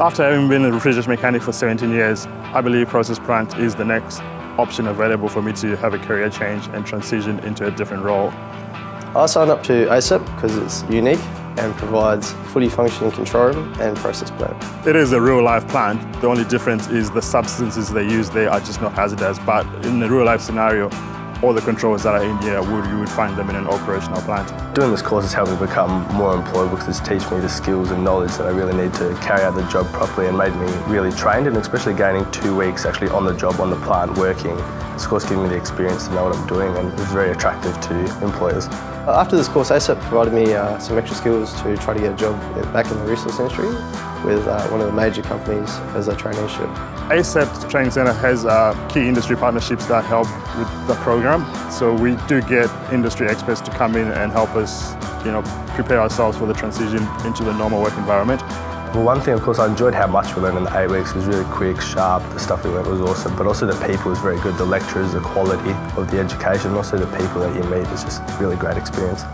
After having been a refrigeration mechanic for 17 years, I believe process plant is the next option available for me to have a career change and transition into a different role. I signed up to ACEPT because it's unique and provides fully functioning control room and process plant. It is a real life plant. The only difference is the substances they use there are just not hazardous, but in the real life scenario, all the controls that are in here, would, you would find them in an operational plant. Doing this course has helped me become more employable because it's teach me the skills and knowledge that I really need to carry out the job properly and made me really trained and especially gaining two weeks actually on the job, on the plant, working. This course gave me the experience to know what I'm doing and it was very attractive to employers. After this course, ACEPT provided me uh, some extra skills to try to get a job back in the resource industry with uh, one of the major companies as a traineeship. ACEPT Training Centre has uh, key industry partnerships that help with the program. So we do get industry experts to come in and help us you know, prepare ourselves for the transition into the normal work environment. Well, one thing, of course, I enjoyed how much we learned in the eight weeks. It was really quick, sharp. The stuff we learned was awesome. But also the people was very good. The lecturers, the quality of the education, also the people that you meet. It's just a really great experience.